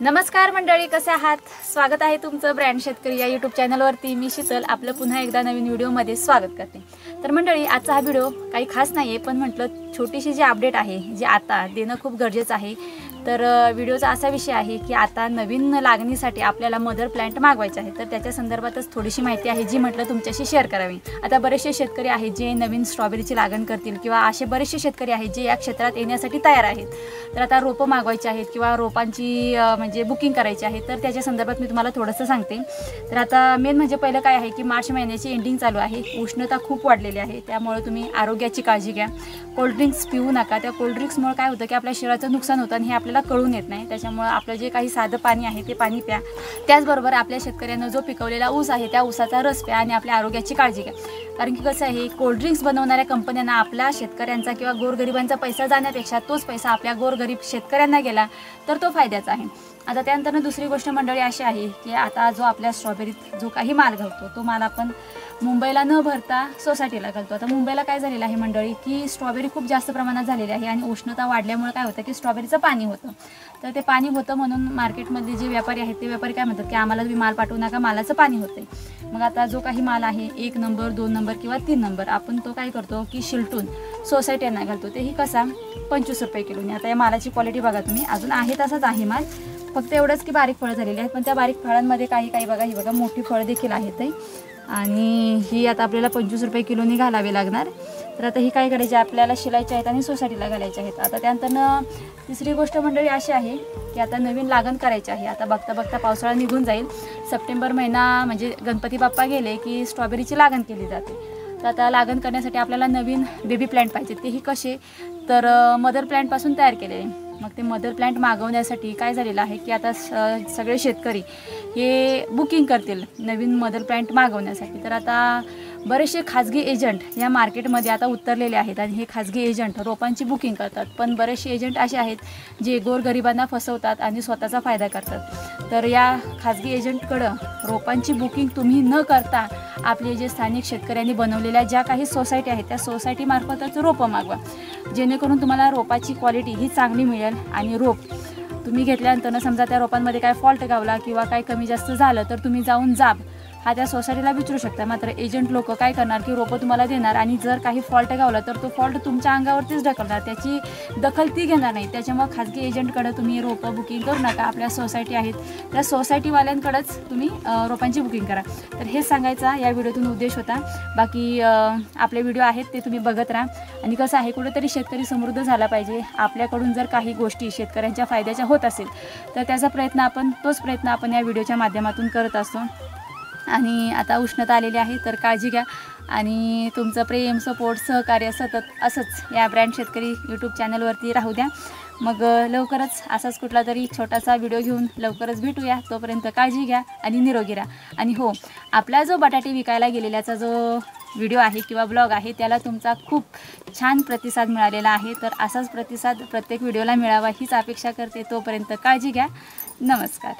नमस्कार मंडळी कसे आहात? स्वागत आहे तुमचं ब्रँड शेतकरी या यूट्यूब चॅनलवरती. मी शीतल आपलं पुन्हा एकदा नवीन व्हिडिओमध्ये स्वागत करते. तर मंडळी आजचा हा व्हिडिओ काही खास नाही आहे पण म्हटलं छोटीशी जी अपडेट आहे जे आता देणं खूप गरजेचं आहे. तर व्हिडिओचा असा विषय आहे की आता नवीन लागणीसाठी आपल्याला मदर प्लॅन्ट मागवायचे आहे. तर त्याच्या संदर्भातच थोडीशी माहिती आहे जी म्हटलं तुमच्याशी शेअर करावी. आता बरेचसे शेतकरी आहेत जे नवीन स्ट्रॉबेरीची लागण करतील किंवा असे बरेचसे शेतकरी आहेत जे या क्षेत्रात येण्यासाठी तयार आहेत. तर आता रोपं मागवायची आहेत किंवा रोपांची म्हणजे बुकिंग करायची आहे तर त्याच्या संदर्भात मी तुम्हाला थोडंसं सांगते. तर आता मेन म्हणजे पहिलं काय आहे की मार्च महिन्याची एंडिंग चालू आहे. उष्णता खूप वाढलेली आहे त्यामुळे तुम्ही आरोग्याची काळजी घ्या. कोल्ड्रिंक्स पिऊ नका. त्या कोल्ड्रिंक्समुळे काय होतं की आपल्या शरीराचं नुकसान होतं आणि हे आपल्याला कळून येत नाही. त्याच्यामुळं आपलं जे काही साधं पाणी आहे ते पाणी प्या. त्याचबरोबर आपल्या शेतकऱ्यांना जो पिकवलेला ऊस आहे त्या ऊसाचा रस प्या आणि आपल्या आरोग्याची काळजी घ्या. कारण की कसं आहे कोल्ड्रिंक्स बनवणाऱ्या कंपन्यांना आपल्या शेतकऱ्यांचा किंवा गोरगरिबांचा पैसा जाण्यापेक्षा तोच पैसा आपल्या गोरगरीब शेतकऱ्यांना गेला तर तो फायद्याचा आहे. आता त्यानंतर दुसरी गोष्ट मंडळी अशी आहे की आता जो आपल्या स्ट्रॉबेरीत जो काही माल घालतो तो माल आपण मुंबईला न भरता सोसायटीला घालतो. आता मुंबईला काय झालेलं आहे मंडळी की स्ट्रॉबेरी खूप जास्त प्रमाणात झालेली आहे आणि उष्णता वाढल्यामुळे काय होतं की स्ट्रॉबेरीचं पाणी होतं. तर ते पाणी होतं म्हणून मार्केटमधले जे व्यापारी आहेत ते व्यापारी काय म्हणतात की आम्हाला तुम्ही माल पाठवू नका मालाचं पाणी होतं मग आता जो काही माल आहे एक नंबर दोन नंबर किंवा तीन नंबर आपण तो काय करतो की शिलटून सोसायट्यांना घालतो. तेही कसा? पंचवीस रुपये किलोने. आता या मालाची क्वालिटी बघा तुम्ही. अजून आहे तसाच आहे माल. फक्त एवढंच की बारीक फळं झालेली आहेत. पण त्या बारीक फळांमध्ये काही काही बघा ही बघा मोठी फळं देखील आहेत आणि ही आता आपल्याला पंचवीस रुपये किलोनी घालावी लागणार. तर आता ही काय करायची? आपल्याला शिलायची आहेत आणि सोसायटीला घालायच्या आहेत. आता त्यानंतर तिसरी गोष्ट मंडळी अशी आहे की आता नवीन लागण करायची आहे. आता बघता बघता पावसाळा निघून जाईल. सप्टेंबर महिना म्हणजे गणपती बाप्पा गेले की स्ट्रॉबेरीची लागण केली जाते. तर आता लागण करण्यासाठी आपल्याला नवीन बेबी प्लॅन्ट ते तेही कसे? तर मदर प्लॅन्टपासून तयार केलेले. मग ते मदर प्लॅन्ट मागवण्यासाठी काय झालेलं आहे की आता स सगळे शेतकरी हे बुकिंग करतील नवीन मदर प्लॅन्ट मागवण्यासाठी. तर आता बरेचसे खाजगी एजंट या मार्केटमध्ये आता उतरलेले आहेत आणि हे खाजगी एजंट रोपांची बुकिंग करतात. पण बरेचसे एजंट असे आहेत जे गोरगरिबांना फसवतात आणि स्वतःचा फायदा करतात. तर या खाजगी एजंटकडं रोपांची बुकिंग तुम्ही न करता आपले जे स्थानिक शेतकऱ्यांनी बनवलेल्या ज्या काही सोसायटी आहेत त्या सोसायटीमार्फतच रोपं मागवा. जेणेकरून तुम्हाला रोपाची क्वालिटी ही चांगली मिळेल आणि रोप तुम्ही घेतल्यानंतर समजा त्या रोपांमध्ये काय फॉल्ट गावला किंवा काय कमी जास्त झालं तर तुम्ही जाऊन जाब. हा त्या सोसायटीला विचारू शकता. मात्र एजंट लोक काय करणार की रोपं तुम्हाला देणार आणि जर काही फॉल्ट गावला तर तो फॉल्ट तुमच्या अंगावरतीच ढकलणार. त्याची दखल ती घेणार नाही. त्याच्यामुळे खाजगी एजंटकडे तुम्ही रोपं बुकिंग करू नका. आपल्या सोसायटी आहेत. त्या सोसायटीवाल्यांकडेच तुम्ही रोपांची बुकिंग करा. तर हे सांगायचा या व्हिडिओतून उद्देश होता. बाकी आपले व्हिडिओ आहेत ते तुम्ही बघत राहा. आणि कसं आहे कुठेतरी शेतकरी समृद्ध झाला पाहिजे. आपल्याकडून जर काही गोष्टी शेतकऱ्यांच्या फायद्याच्या होत असेल तर त्याचा प्रयत्न आपण तोच प्रयत्न आपण या व्हिडिओच्या माध्यमातून करत असतो. आणि आता उष्णता आलेली आहे तर काळजी घ्या. आणि तुमचं प्रेम सपोर्ट सहकार्य सतत असंच या ब्रँड शेतकरी यूट्यूब चॅनलवरती राहू द्या. मग लवकरच असाच कुठला तरी छोटासा व्हिडिओ घेऊन लवकरच भेटूया. तोपर्यंत काळजी घ्या आणि निरोगी राहा. आणि हो आपला जो बटाटे विकायला गेलेल्याचा जो व्हिडिओ आहे किंवा ब्लॉग आहे त्याला तुमचा खूप छान प्रतिसाद मिळालेला आहे. तर असाच प्रतिसाद प्रत्येक व्हिडिओला मिळावा हीच अपेक्षा करते. तोपर्यंत काळजी घ्या. नमस्कार.